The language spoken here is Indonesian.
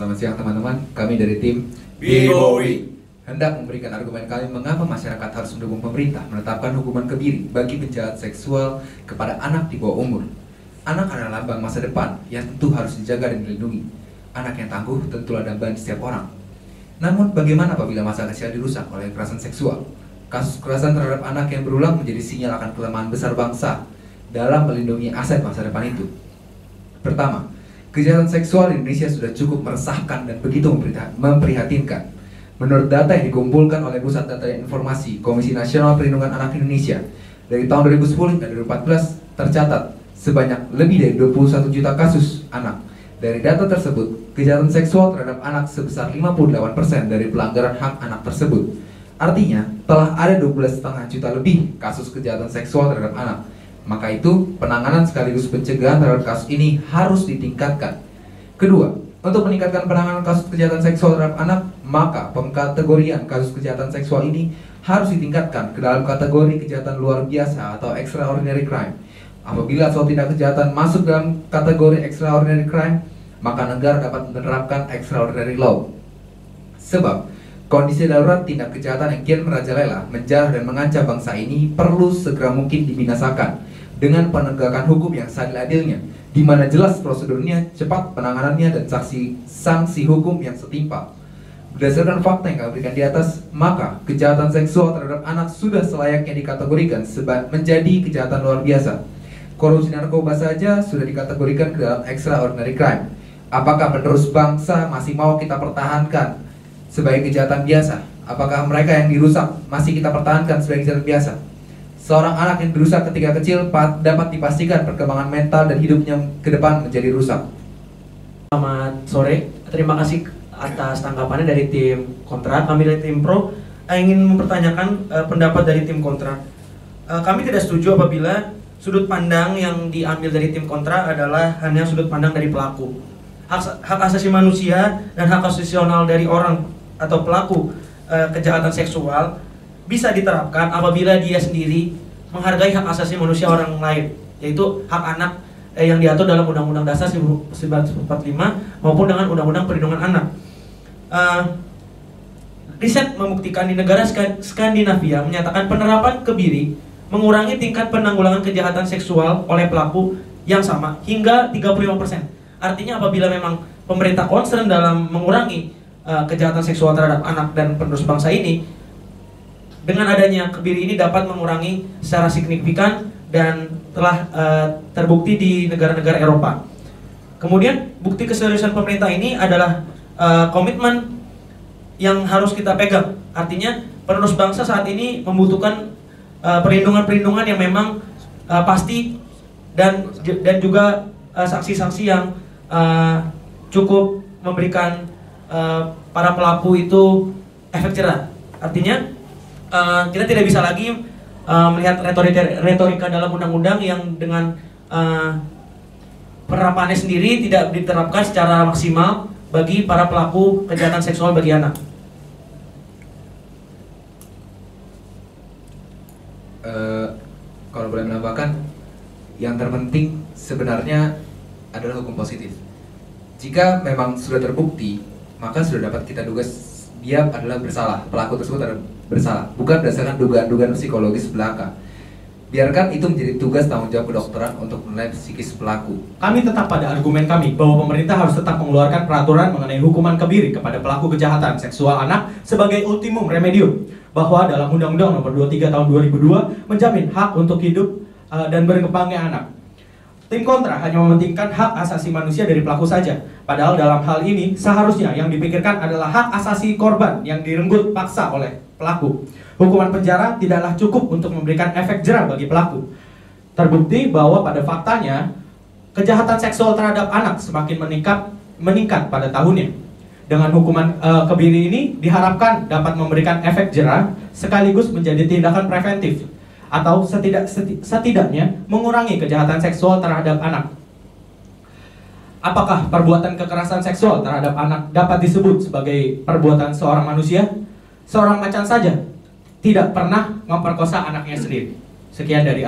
Selamat siang teman-teman, kami dari tim BOI. hendak memberikan argumen kami mengapa masyarakat harus mendukung pemerintah menetapkan hukuman kebiri bagi penjahat seksual kepada anak di bawah umur. Anak adalah lambang masa depan yang tentu harus dijaga dan dilindungi. Anak yang tangguh tentulah dambaan setiap orang. Namun bagaimana apabila masa kecil dirusak oleh kekerasan seksual? Kasus kekerasan terhadap anak yang berulang menjadi sinyal akan kelemahan besar bangsa dalam melindungi aset masa depan itu. Pertama, kejahatan seksual di Indonesia sudah cukup meresahkan dan begitu memprihatinkan. Menurut data yang dikumpulkan oleh Pusat Data Informasi Komisi Nasional Perlindungan Anak Indonesia, dari tahun 2010 hingga 2014 tercatat sebanyak lebih dari 21 juta kasus anak. Dari data tersebut, kejahatan seksual terhadap anak sebesar 58% dari pelanggaran hak anak tersebut. Artinya, telah ada 12,5 juta lebih kasus kejahatan seksual terhadap anak maka itu, penanganan sekaligus pencegahan terhadap kasus ini harus ditingkatkan. Kedua, untuk meningkatkan penanganan kasus kejahatan seksual terhadap anak, maka pengkategorian kasus kejahatan seksual ini harus ditingkatkan ke dalam kategori kejahatan luar biasa atau extraordinary crime. Apabila suatu tindak kejahatan masuk dalam kategori extraordinary crime, maka negara dapat menerapkan extraordinary law. Sebab, kondisi darurat tindak kejahatan yang kian merajalela, menjarah dan mengancam bangsa ini perlu segera mungkin dibinasakan dengan penegakan hukum yang seadil-adilnya, di mana jelas prosedurnya, cepat penanganannya, dan saksi sanksi hukum yang setimpal. Berdasarkan fakta yang kami berikan di atas, maka kejahatan seksual terhadap anak sudah selayaknya dikategorikan menjadi kejahatan luar biasa. Korupsi narkoba saja sudah dikategorikan ke dalam extraordinary crime. Apakah penerus bangsa masih mau kita pertahankan sebagai kejahatan biasa? Apakah mereka yang dirusak masih kita pertahankan sebagai kejahatan biasa? Seorang anak yang berusaha ketika kecil dapat dipastikan perkembangan mental dan hidupnya ke depan menjadi rusak. Selamat sore, terima kasih atas tanggapannya dari tim kontra. Kami dari tim pro eh, ingin mempertanyakan uh, pendapat dari tim kontra. Uh, kami tidak setuju apabila sudut pandang yang diambil dari tim kontra adalah hanya sudut pandang dari pelaku. Hak, hak asasi manusia dan hak konstitusional dari orang atau pelaku uh, kejahatan seksual bisa diterapkan apabila dia sendiri menghargai hak asasi manusia orang lain, yaitu hak anak eh, yang diatur dalam Undang-Undang Dasar 1945 maupun dengan Undang-Undang Perlindungan Anak. Uh, riset membuktikan di negara Skandinavia menyatakan penerapan kebiri mengurangi tingkat penanggulangan kejahatan seksual oleh pelaku yang sama hingga 35%. Artinya apabila memang pemerintah concern dalam mengurangi uh, kejahatan seksual terhadap anak dan penerus bangsa ini, dengan adanya kebiri ini dapat mengurangi secara signifikan dan telah uh, terbukti di negara-negara Eropa. Kemudian bukti keseriusan pemerintah ini adalah uh, komitmen yang harus kita pegang. Artinya penerus bangsa saat ini membutuhkan eh, perlindungan-perlindungan uh, yang memang uh, pasti dan dan juga sanksi-sanksi uh, yang uh, cukup memberikan uh, para pelaku itu efek jerah. Artinya uh, kita tidak bisa lagi uh, melihat retorika, retorika dalam undang-undang yang dengan uh, penerapannya sendiri tidak diterapkan secara maksimal bagi para pelaku kejahatan seksual bagi anak. Uh, kalau boleh menambahkan, yang terpenting sebenarnya adalah hukum positif. Jika memang sudah terbukti, maka sudah dapat kita duga dia adalah bersalah, pelaku tersebut adalah bersalah, bukan berdasarkan dugaan-dugaan psikologis belaka. Biarkan itu menjadi tugas tanggung jawab kedokteran untuk menilai psikis pelaku. Kami tetap pada argumen kami bahwa pemerintah harus tetap mengeluarkan peraturan mengenai hukuman kebiri kepada pelaku kejahatan seksual anak sebagai ultimum remedium. Bahwa dalam Undang-Undang Nomor 23 Tahun 2002 menjamin hak untuk hidup uh, dan berkembangnya anak. Tim kontra hanya mementingkan hak asasi manusia dari pelaku saja. Padahal dalam hal ini seharusnya yang dipikirkan adalah hak asasi korban yang direnggut paksa oleh pelaku. Hukuman penjara tidaklah cukup untuk memberikan efek jerah bagi pelaku. Terbukti bahwa pada faktanya kejahatan seksual terhadap anak semakin meningkat meningkat pada tahunnya. Dengan hukuman uh, kebiri ini diharapkan dapat memberikan efek jerah sekaligus menjadi tindakan preventif atau setidak, setidaknya mengurangi kejahatan seksual terhadap anak. Apakah perbuatan kekerasan seksual terhadap anak dapat disebut sebagai perbuatan seorang manusia? Seorang macan saja tidak pernah memperkosa anaknya sendiri. Sekian dari